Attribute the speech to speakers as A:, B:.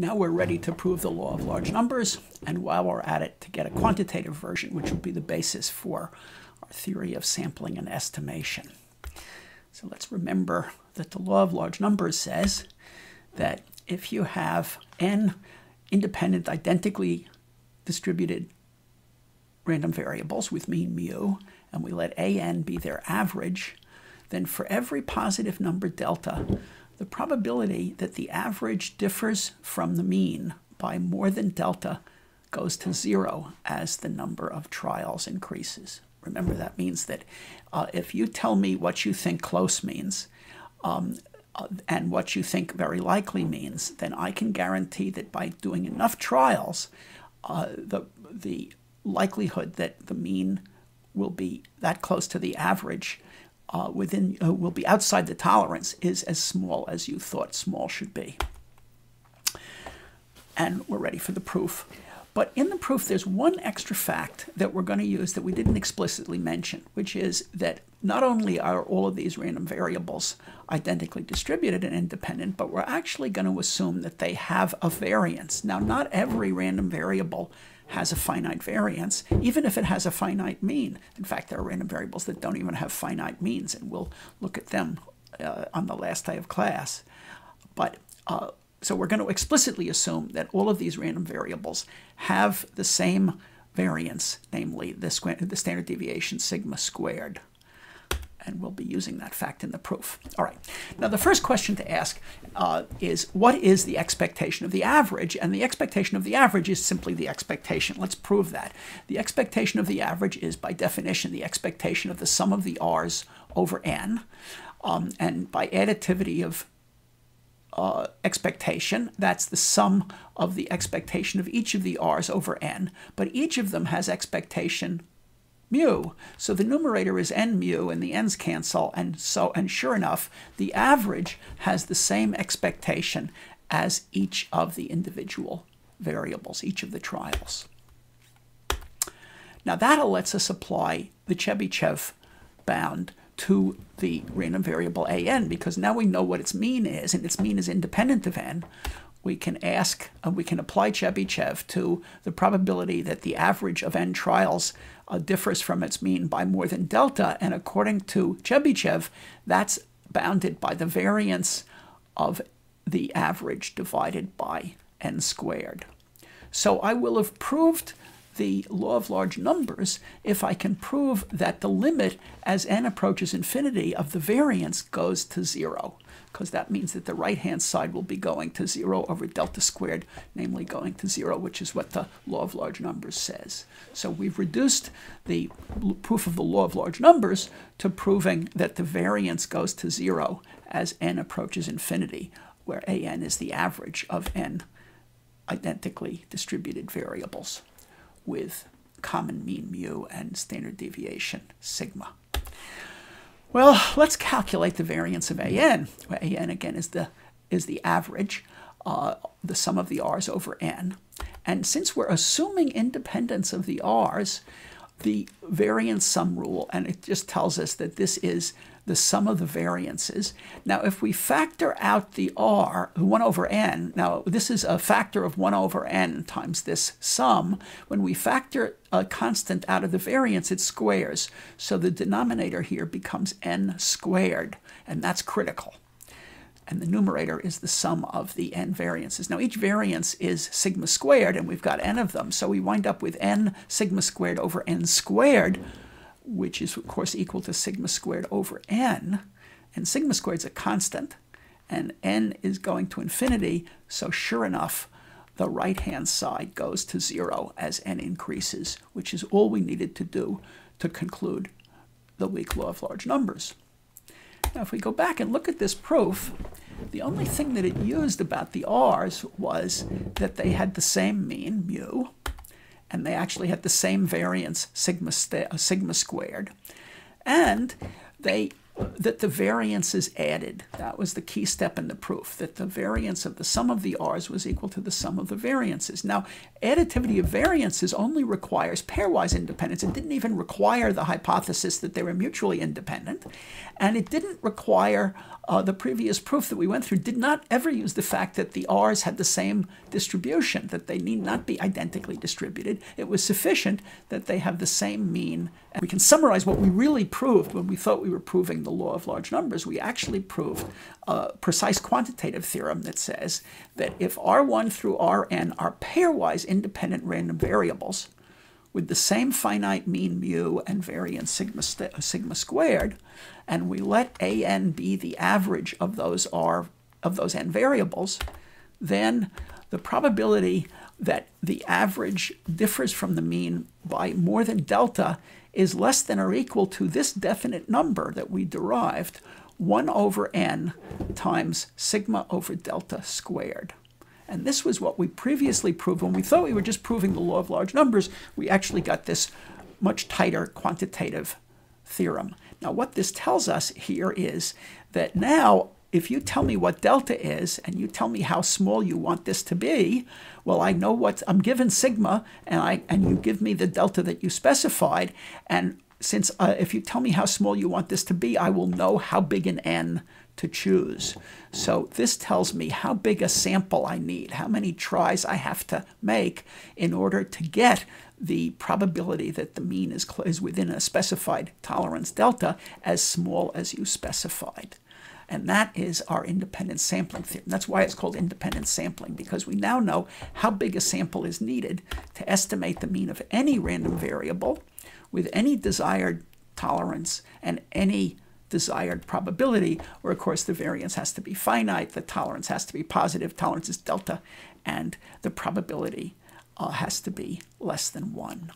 A: Now we're ready to prove the law of large numbers, and while we're at it, to get a quantitative version, which will be the basis for our theory of sampling and estimation. So let's remember that the law of large numbers says that if you have n independent, identically distributed random variables with mean mu, and we let an be their average, then for every positive number delta, the probability that the average differs from the mean by more than delta goes to zero as the number of trials increases. Remember, that means that uh, if you tell me what you think close means um, uh, and what you think very likely means, then I can guarantee that by doing enough trials, uh, the, the likelihood that the mean will be that close to the average uh, within uh, will be outside the tolerance is as small as you thought small should be. And we're ready for the proof. But in the proof, there's one extra fact that we're going to use that we didn't explicitly mention, which is that not only are all of these random variables identically distributed and independent, but we're actually going to assume that they have a variance. Now, not every random variable has a finite variance, even if it has a finite mean. In fact, there are random variables that don't even have finite means, and we'll look at them uh, on the last day of class. But uh, so we're going to explicitly assume that all of these random variables have the same variance, namely the, the standard deviation sigma squared and we'll be using that fact in the proof. All right. Now, the first question to ask uh, is what is the expectation of the average? And the expectation of the average is simply the expectation. Let's prove that. The expectation of the average is, by definition, the expectation of the sum of the r's over n. Um, and by additivity of uh, expectation, that's the sum of the expectation of each of the r's over n. But each of them has expectation mu. So the numerator is n mu and the n's cancel and so and sure enough the average has the same expectation as each of the individual variables, each of the trials. Now that lets us apply the Chebyshev bound to the random variable an because now we know what its mean is and its mean is independent of n we can ask, uh, we can apply Chebyshev to the probability that the average of n trials uh, differs from its mean by more than delta. And according to Chebyshev, that's bounded by the variance of the average divided by n squared. So I will have proved the law of large numbers if I can prove that the limit as n approaches infinity of the variance goes to zero because that means that the right-hand side will be going to 0 over delta squared, namely going to 0, which is what the law of large numbers says. So we've reduced the proof of the law of large numbers to proving that the variance goes to 0 as n approaches infinity, where an is the average of n identically distributed variables with common mean mu and standard deviation sigma. Well, let's calculate the variance of an. Where an again is the is the average, uh, the sum of the r's over n. And since we're assuming independence of the r's, the variance sum rule, and it just tells us that this is the sum of the variances. Now, if we factor out the r, 1 over n, now this is a factor of 1 over n times this sum. When we factor a constant out of the variance, it squares. So the denominator here becomes n squared, and that's critical. And the numerator is the sum of the n variances. Now, each variance is sigma squared, and we've got n of them. So we wind up with n sigma squared over n squared, which is, of course, equal to sigma squared over n. And sigma squared is a constant, and n is going to infinity. So sure enough, the right-hand side goes to 0 as n increases, which is all we needed to do to conclude the weak law of large numbers. Now, if we go back and look at this proof, the only thing that it used about the r's was that they had the same mean, mu, and they actually had the same variance, sigma, uh, sigma squared. And they that the variance is added. That was the key step in the proof, that the variance of the sum of the r's was equal to the sum of the variances. Now, additivity of variances only requires pairwise independence. It didn't even require the hypothesis that they were mutually independent, and it didn't require uh, the previous proof that we went through did not ever use the fact that the R's had the same distribution, that they need not be identically distributed. It was sufficient that they have the same mean. And we can summarize what we really proved when we thought we were proving the law of large numbers. We actually proved a precise quantitative theorem that says that if R1 through Rn are pairwise independent random variables, with the same finite mean mu and variance sigma, uh, sigma squared, and we let an be the average of those r of those n variables, then the probability that the average differs from the mean by more than delta is less than or equal to this definite number that we derived, 1 over n times sigma over delta squared. And this was what we previously proved. When we thought we were just proving the law of large numbers, we actually got this much tighter quantitative theorem. Now, what this tells us here is that now, if you tell me what delta is and you tell me how small you want this to be, well, I know what I'm given sigma, and I and you give me the delta that you specified, and since uh, if you tell me how small you want this to be, I will know how big an n to choose. So this tells me how big a sample I need, how many tries I have to make in order to get the probability that the mean is, is within a specified tolerance delta as small as you specified. And that is our independent sampling theorem. That's why it's called independent sampling, because we now know how big a sample is needed to estimate the mean of any random variable with any desired tolerance and any desired probability, where of course the variance has to be finite, the tolerance has to be positive, tolerance is delta, and the probability uh, has to be less than 1.